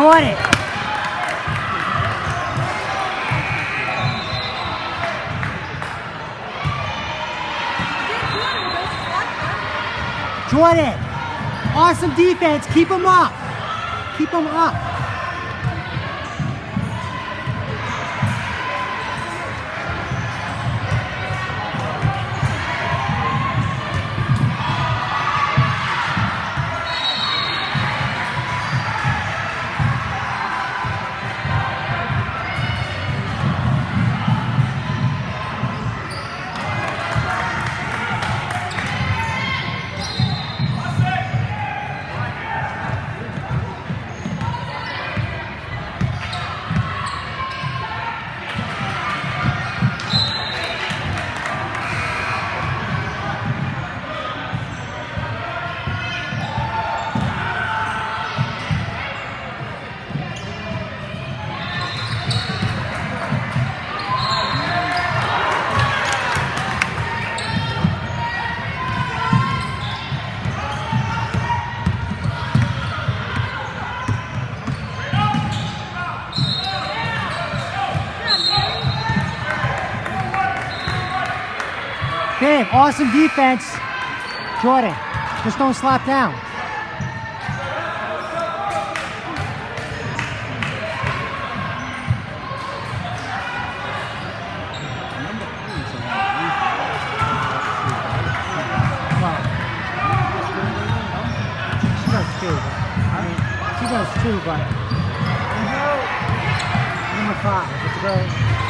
Ah, Jordan. Jordan, awesome defense. Keep them up. Keep them up. Big, awesome defense. Jordan, just don't slap down. Two, but number five, let's go.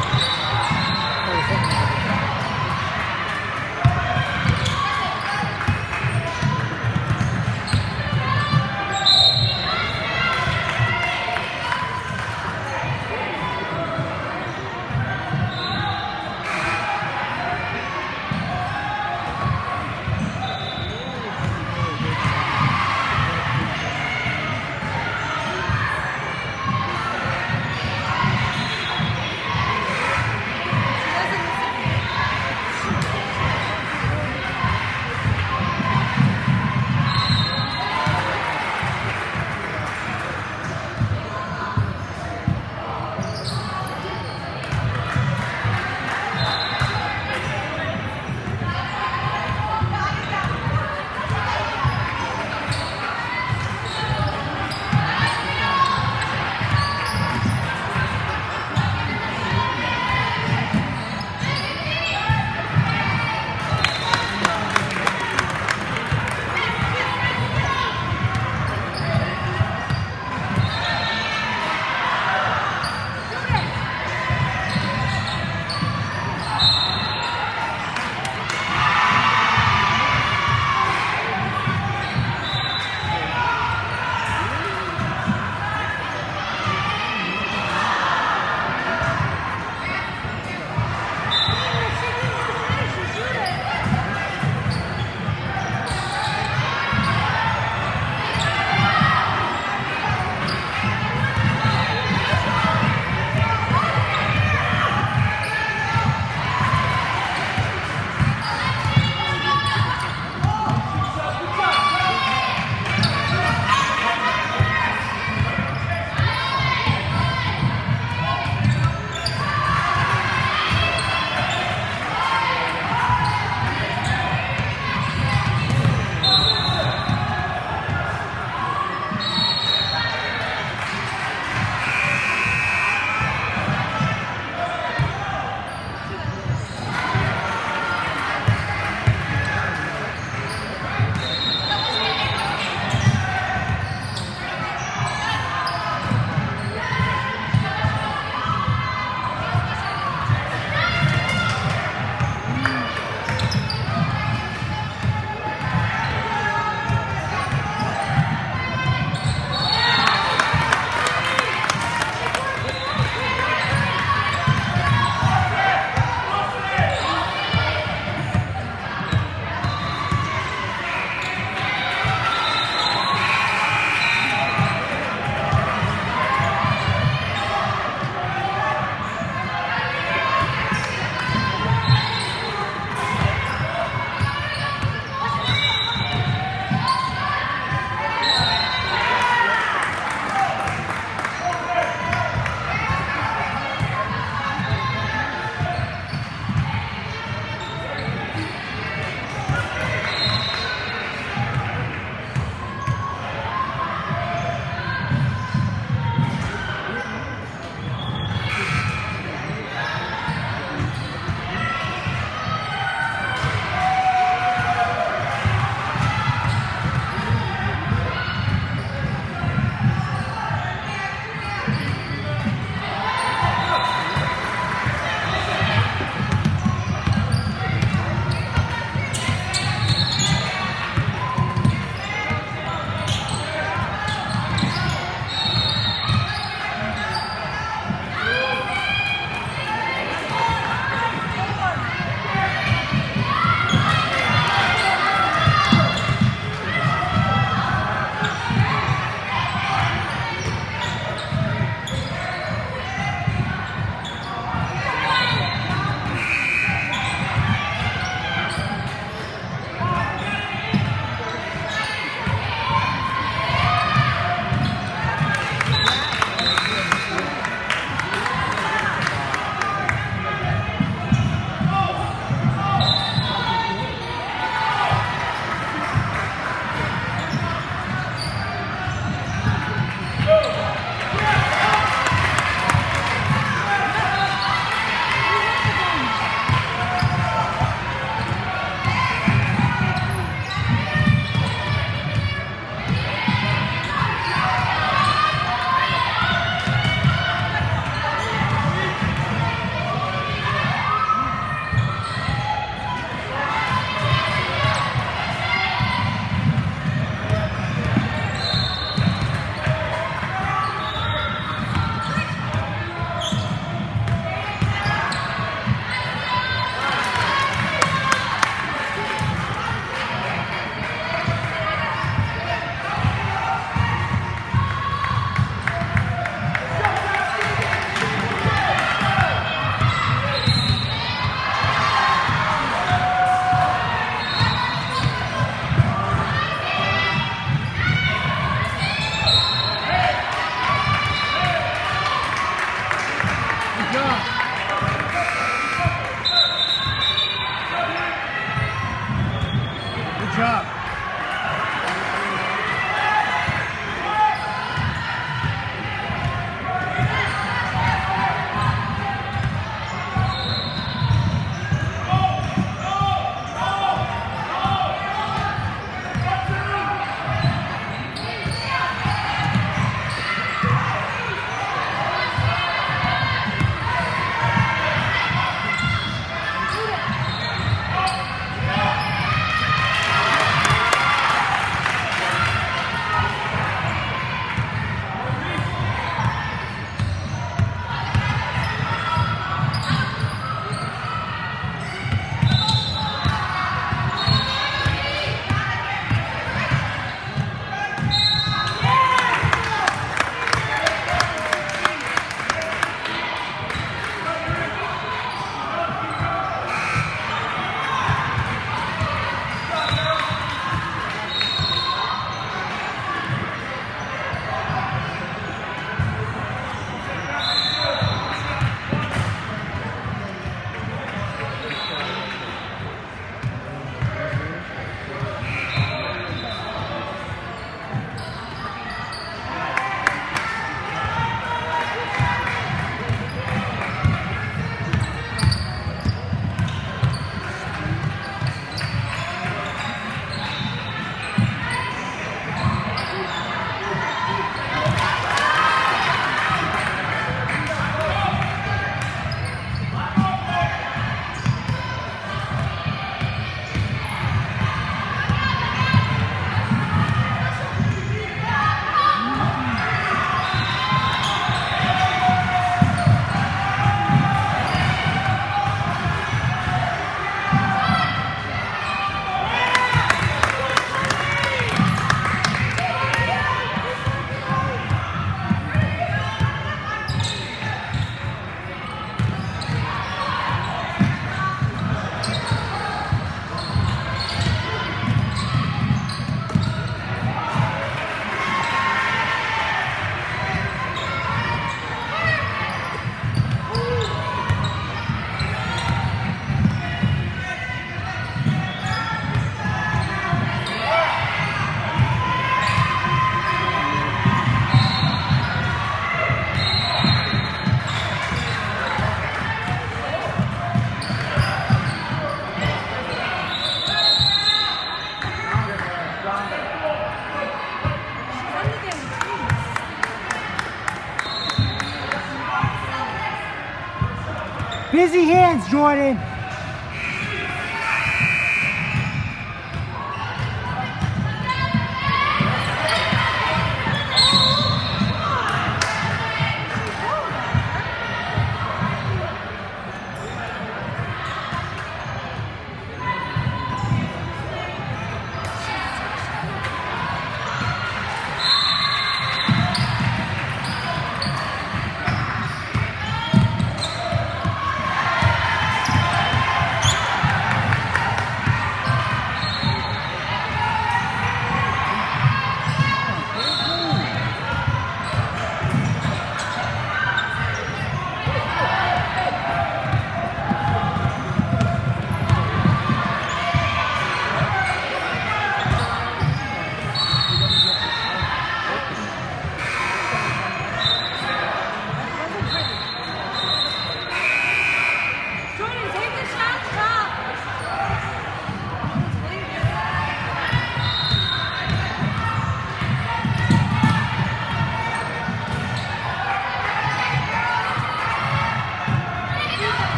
Jordan.